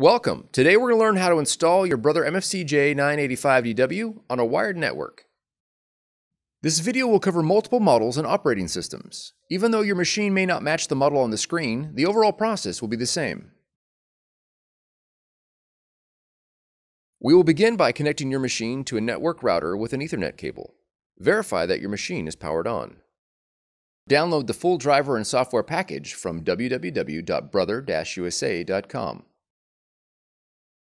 Welcome. Today we're going to learn how to install your Brother MFC J985DW on a wired network. This video will cover multiple models and operating systems. Even though your machine may not match the model on the screen, the overall process will be the same. We will begin by connecting your machine to a network router with an Ethernet cable. Verify that your machine is powered on. Download the full driver and software package from www.brother-usa.com.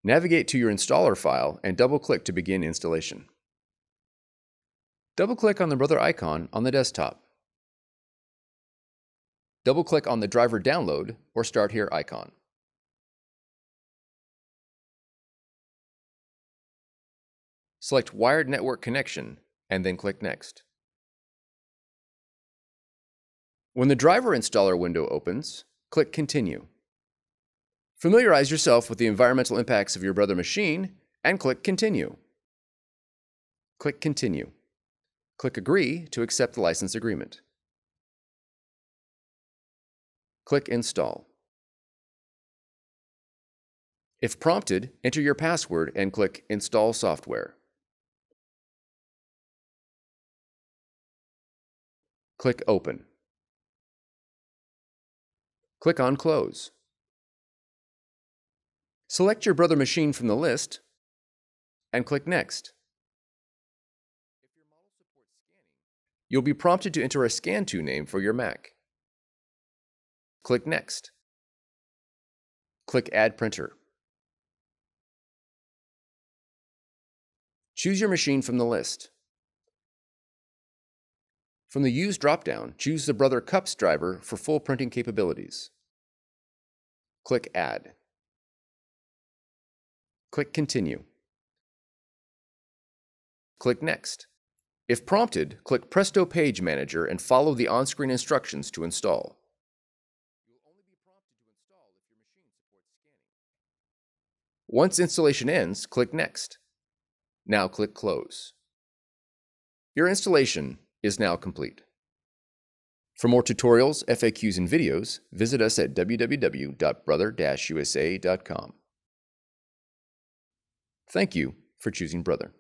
Navigate to your installer file and double-click to begin installation. Double-click on the Brother icon on the desktop. Double-click on the driver download or Start Here icon. Select Wired Network Connection and then click Next. When the driver installer window opens, click Continue. Familiarize yourself with the environmental impacts of your brother machine and click Continue. Click Continue. Click Agree to accept the license agreement. Click Install. If prompted, enter your password and click Install Software. Click Open. Click on Close. Select your Brother machine from the list and click Next. You'll be prompted to enter a Scan To name for your Mac. Click Next. Click Add Printer. Choose your machine from the list. From the Use dropdown, choose the Brother CUPS driver for full printing capabilities. Click Add. Click Continue. Click Next. If prompted, click Presto Page Manager and follow the on-screen instructions to install. Once installation ends, click Next. Now click Close. Your installation is now complete. For more tutorials, FAQs, and videos, visit us at www.brother-usa.com. Thank you for choosing Brother.